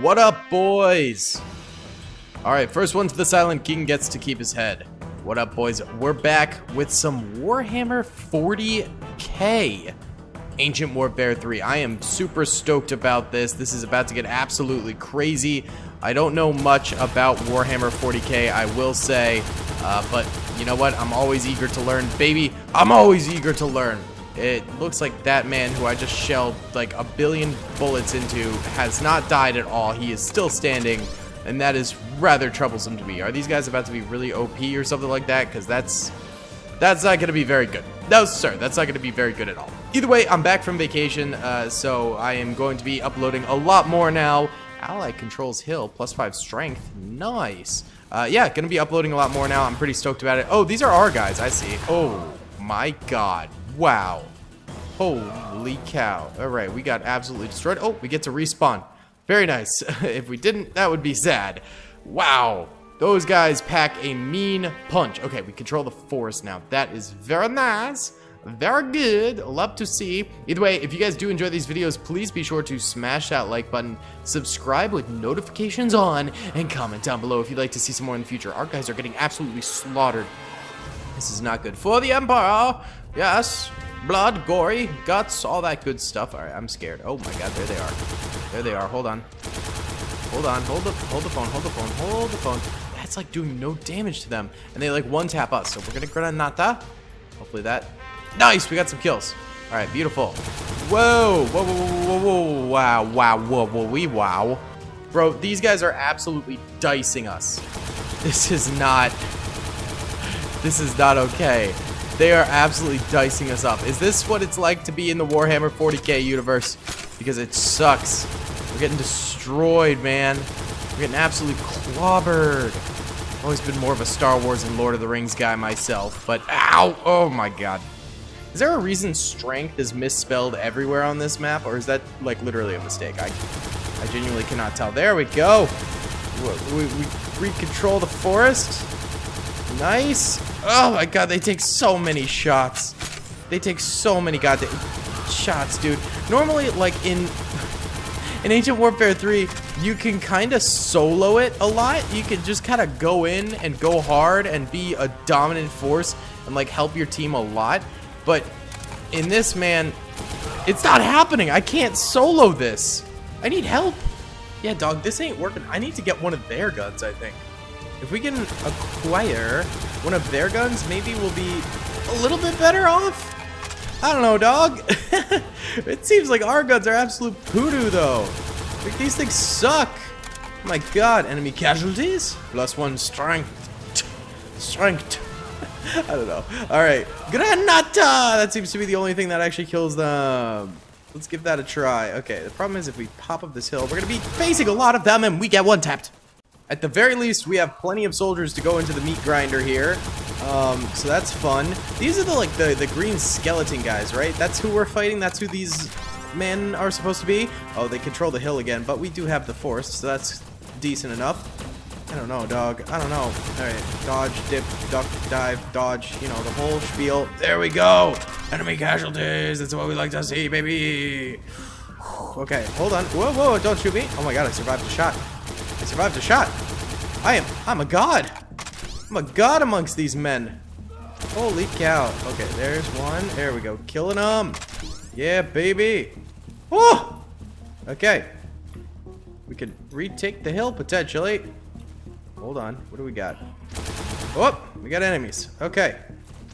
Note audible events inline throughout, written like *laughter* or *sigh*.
What up, boys? Alright, first one to the Silent King gets to keep his head. What up, boys? We're back with some Warhammer 40k. Ancient Warfare 3. I am super stoked about this. This is about to get absolutely crazy. I don't know much about Warhammer 40k, I will say, uh, but you know what? I'm always eager to learn. Baby, I'm always eager to learn. It looks like that man who I just shelled like a billion bullets into has not died at all. He is still standing, and that is rather troublesome to me. Are these guys about to be really OP or something like that? Because that's that's not going to be very good. No, sir, that's not going to be very good at all. Either way, I'm back from vacation, uh, so I am going to be uploading a lot more now. Ally controls hill, plus five strength. Nice. Uh, yeah, going to be uploading a lot more now. I'm pretty stoked about it. Oh, these are our guys. I see. Oh, my God. Wow. Holy cow. All right, we got absolutely destroyed. Oh, we get to respawn. Very nice. *laughs* if we didn't, that would be sad. Wow. Those guys pack a mean punch. Okay, we control the forest now. That is very nice. Very good. Love to see. Either way, if you guys do enjoy these videos, please be sure to smash that like button, subscribe with notifications on, and comment down below if you'd like to see some more in the future. Our guys are getting absolutely slaughtered. This is not good for the Empire. Yes. Blood, gory, guts, all that good stuff. All right, I'm scared. Oh my god, there they are. There they are. Hold on. Hold on. Hold the hold the phone. Hold the phone. Hold the phone. That's like doing no damage to them. And they like one tap us. So we're gonna granata. Hopefully that. Nice, we got some kills. All right, beautiful. Whoa, whoa, whoa, whoa, whoa, wow, wow, whoa, whoa, we wow. Bro, these guys are absolutely dicing us. *laughs* This is not, this is not okay. They are absolutely dicing us up. Is this what it's like to be in the Warhammer 40k universe? Because it sucks. We're getting destroyed, man. We're getting absolutely clobbered. I've always been more of a Star Wars and Lord of the Rings guy myself, but ow! Oh my god. Is there a reason strength is misspelled everywhere on this map, or is that like literally a mistake? I, I genuinely cannot tell. There we go. We, we, we recontrol the forest. Nice. Oh my god, they take so many shots. They take so many goddamn shots, dude. Normally, like in *laughs* in Ancient Warfare 3, you can kind of solo it a lot. You can just kind of go in and go hard and be a dominant force and like help your team a lot. But in this, man, it's not happening. I can't solo this. I need help. Yeah, dog, this ain't working. I need to get one of their guns, I think. If we can acquire one of their guns, maybe we'll be a little bit better off. I don't know, dog. *laughs* it seems like our guns are absolute poodoo, though. Like, these things suck. Oh my god, enemy casualties? Plus one strength. Strength. *laughs* I don't know. Alright. Granata! That seems to be the only thing that actually kills them. Let's give that a try. Okay, the problem is if we pop up this hill, we're going to be facing a lot of them and we get one tapped. At the very least, we have plenty of soldiers to go into the meat grinder here. Um, so that's fun. These are the, like, the, the green skeleton guys, right? That's who we're fighting? That's who these men are supposed to be? Oh, they control the hill again, but we do have the force, so that's decent enough. I don't know, dog. I don't know. Alright, dodge, dip, duck, dive, dodge, you know, the whole spiel. There we go! Enemy casualties! That's what we like to see, baby! *sighs* Okay, hold on. Whoa, whoa, don't shoot me. Oh my god, I survived the shot. Survived a shot. I am, I'm a god. I'm a god amongst these men. Holy cow. Okay, there's one. There we go. Killing them. Yeah, baby. Oh! Okay. We could retake the hill, potentially. Hold on. What do we got? Oh, we got enemies. Okay.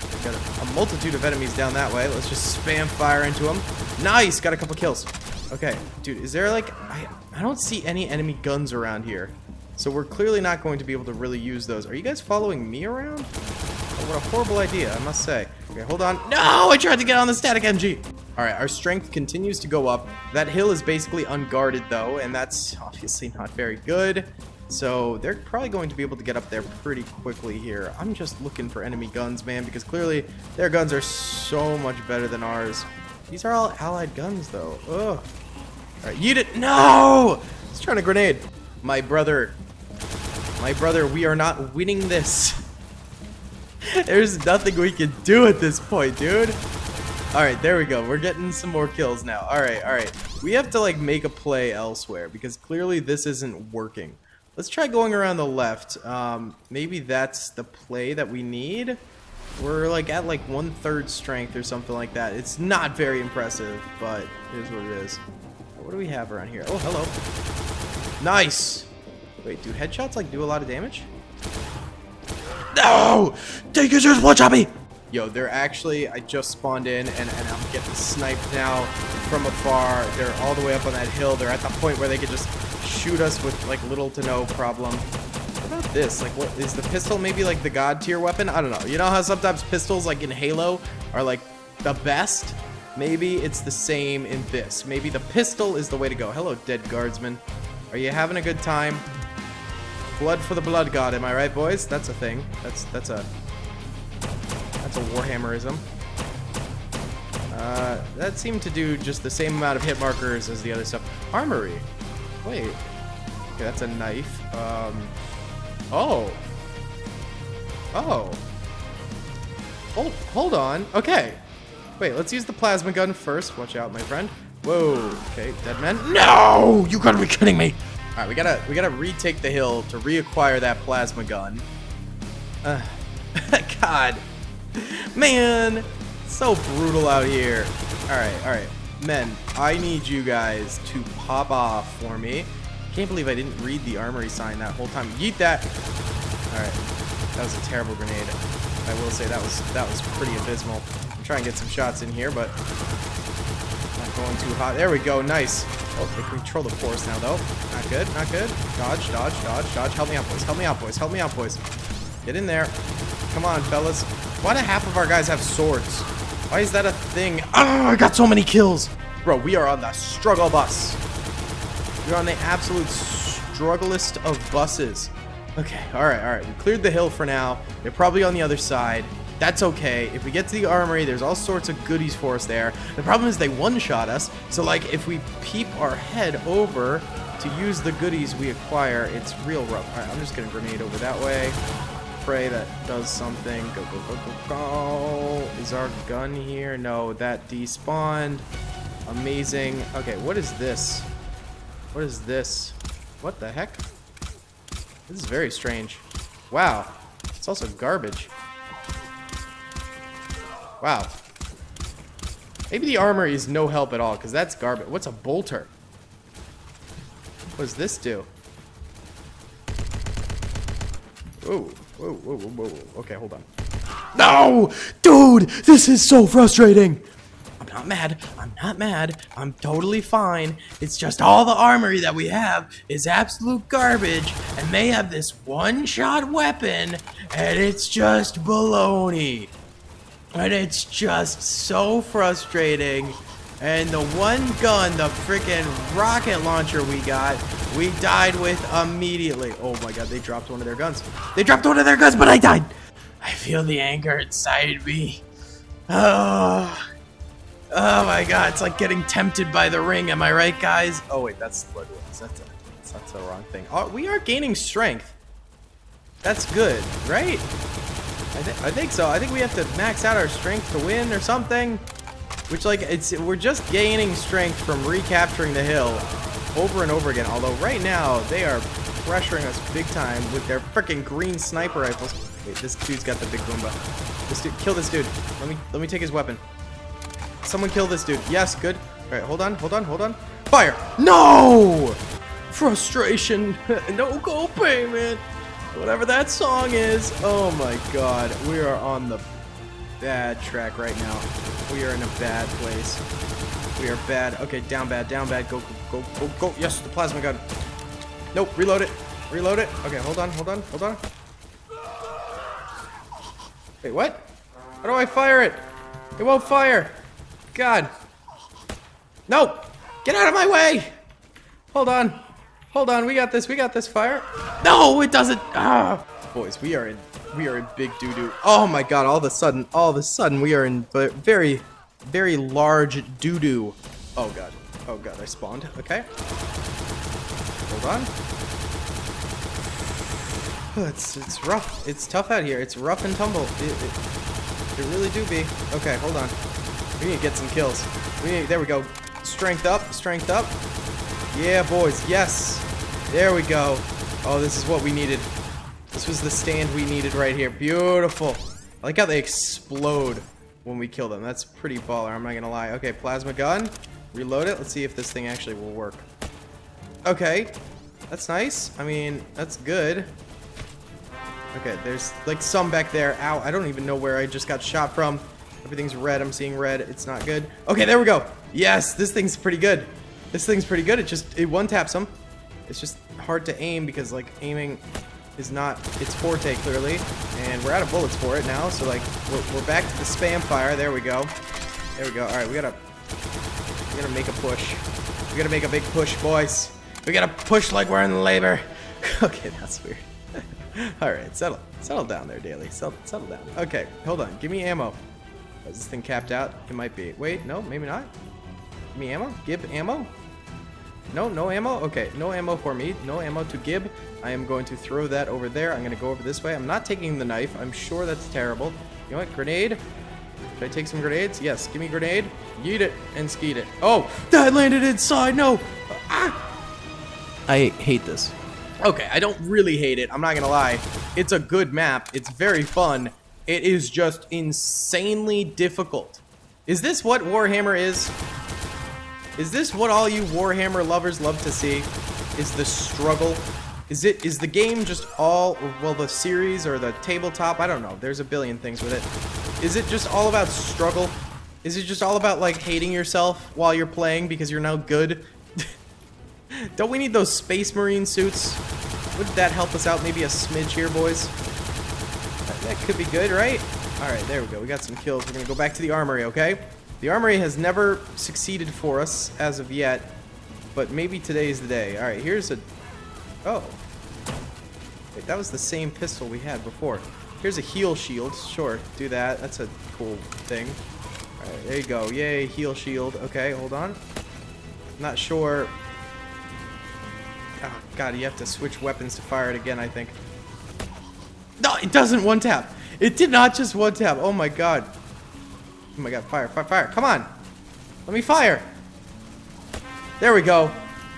We got a, a multitude of enemies down that way. Let's just spam fire into them. Nice! Got a couple kills. Okay. Dude, is there like... I, I don't see any enemy guns around here. So we're clearly not going to be able to really use those. Are you guys following me around? Oh, what a horrible idea, I must say. Okay, hold on. No, I tried to get on the static MG. All right, our strength continues to go up. That hill is basically unguarded though, and that's obviously not very good. So they're probably going to be able to get up there pretty quickly here. I'm just looking for enemy guns, man, because clearly their guns are so much better than ours. These are all allied guns though. Ugh. All right, yeet it. No! He's trying to grenade. My brother my brother, we are not winning this. *laughs* There's nothing we can do at this point, dude. Alright, there we go. We're getting some more kills now. Alright, alright. We have to like make a play elsewhere because clearly this isn't working. Let's try going around the left. Um, maybe that's the play that we need. We're like at like one third strength or something like that. It's not very impressive, but here's what it is. What do we have around here? Oh, hello. Nice. Wait, do headshots like do a lot of damage? No! Take it, just at me! Yo, they're actually, I just spawned in and, and I'm getting sniped now from afar. They're all the way up on that hill. They're at the point where they could just shoot us with like little to no problem. This? Like what, is the pistol maybe like the god tier weapon? I don't know. You know how sometimes pistols like in Halo are like the best? Maybe it's the same in this. Maybe the pistol is the way to go. Hello, dead guardsman. Are you having a good time? Blood for the blood god, am I right, boys? That's a thing. That's that's a that's a Warhammerism. Uh, that seemed to do just the same amount of hit markers as the other stuff. Armory. Wait. Okay, that's a knife. Um. Oh. Oh. Hold, hold on. Okay. Wait, let's use the plasma gun first. Watch out, my friend. Whoa. Okay, dead man. No! You gotta be kidding me! Alright, we gotta we gotta retake the hill to reacquire that plasma gun. Uh, *laughs* God. Man, so brutal out here. Alright, alright. Men, I need you guys to pop off for me. Can't believe I didn't read the armory sign that whole time. Yeet that! Alright. That was a terrible grenade. I will say that was that was pretty abysmal. I'm trying to get some shots in here, but not going too hot. There we go, nice. Oh, they control the force now though. Not good, not good. Dodge, dodge, dodge, dodge. Help me out, boys. Help me out, boys. Help me out, boys. Get in there. Come on, fellas. Why do half of our guys have swords? Why is that a thing? Oh, I got so many kills. Bro, we are on the struggle bus. We're on the absolute strugglest of buses. Okay, alright, alright. We cleared the hill for now. They're probably on the other side. That's okay. If we get to the armory, there's all sorts of goodies for us there. The problem is they one-shot us. So, like, if we peep our head over to use the goodies we acquire, it's real rough. Alright, I'm just gonna grenade over that way pray that does something. Go, go, go, go, go. Is our gun here? No, that despawned. Amazing. Okay, what is this? What is this? What the heck? This is very strange. Wow. It's also garbage. Wow. Maybe the armor is no help at all, because that's garbage. What's a bolter? What does this do? Whoa, whoa, whoa, whoa, whoa. Okay, hold on. No! Dude, this is so frustrating! Not mad. I'm not mad. I'm totally fine. It's just all the armory that we have is absolute garbage, and they have this one-shot weapon, and it's just baloney. And it's just so frustrating. And the one gun, the freaking rocket launcher we got, we died with immediately. Oh my god, they dropped one of their guns. They dropped one of their guns, but I died. I feel the anger inside me. Oh, oh my god, it's like getting tempted by the ring. Am I right, guys? Oh wait, that's That's, a, that's the wrong thing. Oh, we are gaining strength. That's good, right? I, th I think so. I think we have to max out our strength to win or something. Which, like, it's we're just gaining strength from recapturing the hill over and over again. Although right now, they are pressuring us big time with their freaking green sniper rifles. Wait, this dude's got the big boomba. This dude, kill this dude. Let me, let me take his weapon. Someone kill this dude. Yes, good. All right, hold on, hold on, hold on. Fire! No! Frustration. *laughs* no go payment. Whatever that song is. Oh my god, we are on the bad track right now. We are in a bad place. We are bad. Okay, down bad, down bad. Go, go, go, go, go. Yes, the plasma gun. Nope, reload it. Reload it. Okay, hold on, hold on, hold on. Wait, what? How do I fire it? It won't fire. God. No! Get out of my way! Hold on. Hold on, we got this, we got this fire. No, it doesn't. Ah! Boys, we are in we are in big doo-doo. Oh my god, all of a sudden, all of a sudden, we are in very, very large doo-doo. Oh god. Oh god, I spawned. Okay. Hold on. It's, it's rough. It's tough out here. It's rough and tumble. It, it, it really do be. Okay, hold on. We need to get some kills. We need, there we go. Strength up, strength up. Yeah, boys, yes. There we go. Oh, this is what we needed. This was the stand we needed right here. Beautiful. I like how they explode when we kill them. That's pretty baller, I'm not gonna lie. Okay, plasma gun. Reload it. Let's see if this thing actually will work. Okay. That's nice. I mean, that's good. Okay, there's like some back there. Ow, I don't even know where I just got shot from. Everything's red. I'm seeing red. It's not good. Okay, there we go. Yes, this thing's pretty good. This thing's pretty good. It just, it one-taps them. It's just hard to aim because, like, aiming is not its forte, clearly. And we're out of bullets for it now, so, like, we're, we're back to the spam fire. There we go. There we go. All right, we gotta, we gotta make a push. We gotta make a big push, boys. We gotta push like we're in labor. *laughs* okay, that's weird. *laughs* All right, settle, settle down there, Daley. Settle, settle down. Okay, hold on. Give me ammo. Is this thing capped out? It might be. Wait, no, maybe not. Give me ammo. Give ammo. No, no ammo? Okay, no ammo for me. No ammo to Gib. I am going to throw that over there. I'm going to go over this way. I'm not taking the knife. I'm sure that's terrible. You know what? Grenade. Should I take some grenades? Yes, give me grenade. Yeet it and skeet it. Oh, that landed inside. No. Ah. I hate this. Okay, I don't really hate it. I'm not going to lie. It's a good map. It's very fun. It is just insanely difficult. Is this what Warhammer is? Is this what all you Warhammer lovers love to see? Is the struggle? Is it is the game just all well the series or the tabletop? I don't know. There's a billion things with it. Is it just all about struggle? Is it just all about like hating yourself while you're playing because you're now good? *laughs* don't we need those space marine suits? Would that help us out maybe a smidge here, boys? Could be good, right? Alright, there we go. We got some kills. We're gonna go back to the armory, okay? The armory has never succeeded for us as of yet, but maybe today is the day. All right, here's a... Oh. Wait, that was the same pistol we had before. Here's a heal shield. Sure, do that. That's a cool thing. All right, there you go. Yay, heal shield. Okay, hold on. not sure... Oh, God, you have to switch weapons to fire it again, I think. No, it doesn't one-tap. It did not just one-tap. Oh, my God. Oh my god, fire, fire, fire. Come on. Let me fire. There we go.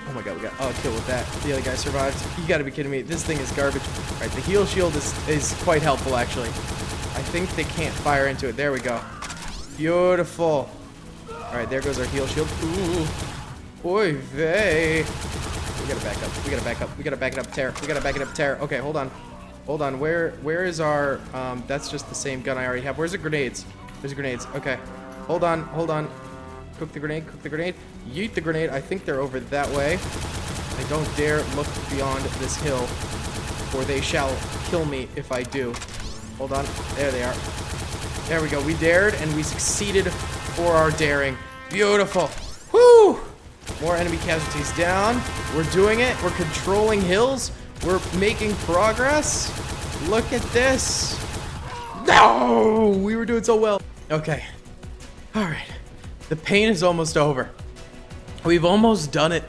Oh my god, we got oh kill with that. The other guy survived. You gotta be kidding me. This thing is garbage. Alright, the heal shield is, is quite helpful actually. I think they can't fire into it. There we go. Beautiful. Alright, there goes our heal shield. Ooh. Oy vey. We gotta back up. We gotta back up. We gotta back it up, Terry. We gotta back it up, Terry. Okay, hold on. Hold on. Where where is our um that's just the same gun I already have. Where's the grenades? There's grenades. Okay. Hold on, hold on. Cook the grenade, cook the grenade. Yeet the grenade. I think they're over that way. I don't dare look beyond this hill, or they shall kill me if I do. Hold on. There they are. There we go. We dared, and we succeeded for our daring. Beautiful. Whoo! More enemy casualties down. We're doing it. We're controlling hills. We're making progress. Look at this. No! We were doing so well. Okay. Alright. The pain is almost over. We've almost done it.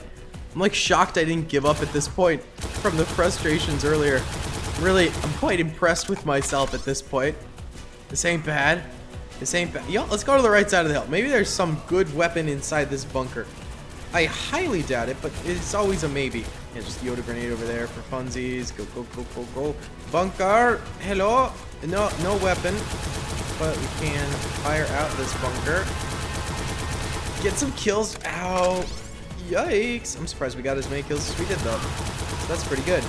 I'm like shocked I didn't give up at this point from the frustrations earlier. Really, I'm quite impressed with myself at this point. This ain't bad. This ain't bad. Yo, let's go to the right side of the hill. Maybe there's some good weapon inside this bunker. I highly doubt it, but it's always a maybe. Yeah, just Yoda grenade over there for funsies. Go, go, go, go, go. Bunker! Hello? No, no weapon but we can fire out this bunker. Get some kills. Ow. Yikes. I'm surprised we got as many kills as we did, though. So that's pretty good.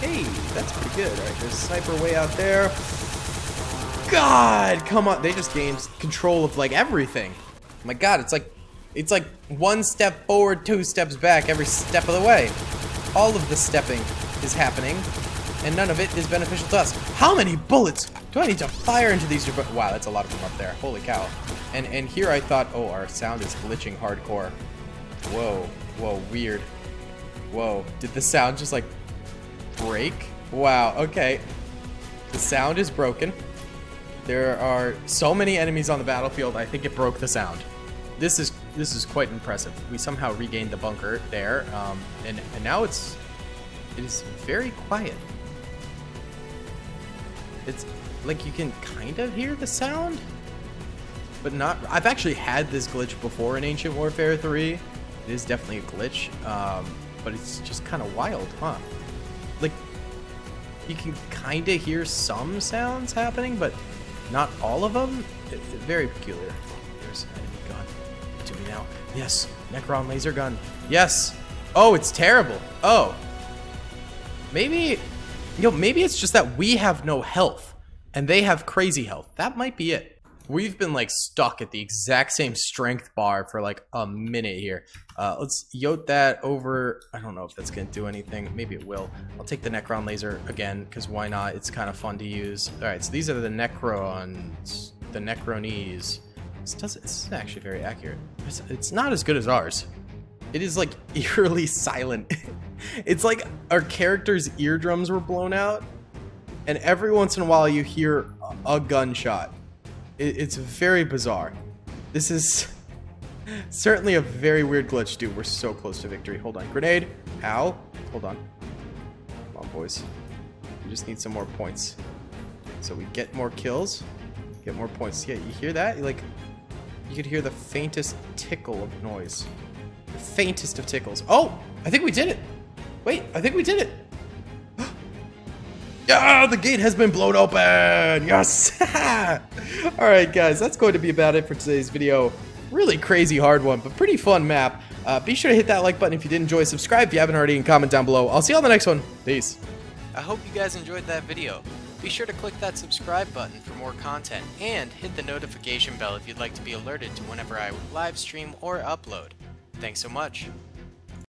Hey, that's pretty good. All right, there's a sniper way out there. God, come on. They just gained control of, like, everything. My God, it's like, it's like one step forward, two steps back every step of the way. All of the stepping is happening, and none of it is beneficial to us. How many bullets do I need to fire into these? Wow, that's a lot of them up there. Holy cow. And and here I thought, oh, our sound is glitching hardcore. Whoa, whoa, weird. Whoa, did the sound just like break? Wow, okay. The sound is broken. There are so many enemies on the battlefield, I think it broke the sound. This is this is quite impressive. We somehow regained the bunker there, um, and, and now it's it is very quiet. It's like you can kind of hear the sound. but not. I've actually had this glitch before in Ancient Warfare 3. It is definitely a glitch, um, but it's just kind of wild, huh? Like, you can kind of hear some sounds happening, but not all of them. It, very peculiar. There's now. Yes, Necron laser gun. Yes. Oh, it's terrible. Oh. Maybe, yo, maybe it's just that we have no health and they have crazy health. That might be it. We've been like stuck at the exact same strength bar for like a minute here. Uh, let's yote that over. I don't know if that's to do anything. Maybe it will. I'll take the Necron laser again because why not? It's kind of fun to use. All right, so these are the Necrons, the Necronese. This does is actually very accurate. It's, it's not as good as ours. It is like *laughs* eerily silent. *laughs* it's like our character's eardrums were blown out, and every once in a while you hear a gunshot. It's very bizarre. This is *laughs* certainly a very weird glitch. Dude, we're so close to victory. Hold on. Grenade. Ow. Hold on. Come on, boys. We just need some more points. So we get more kills. Get more points. Yeah, you hear that? Like, you could hear the faintest tickle of noise. The faintest of tickles. Oh! I think we did it! Wait, I think we did it! *gasps* Yeah, the gate has been blown open. Yes. *laughs* All right, guys, that's going to be about it for today's video. Really crazy hard one, but pretty fun map. Uh, be sure to hit that like button if you did enjoy. Subscribe if you haven't already, and comment down below. I'll see you on the next one. Peace. I hope you guys enjoyed that video. Be sure to click that subscribe button for more content, and hit the notification bell if you'd like to be alerted to whenever I live stream or upload. Thanks so much.